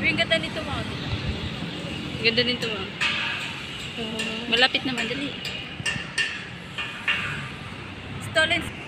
Yung ganda nito mga Ganda nito to. Malapit naman, dali. Stolen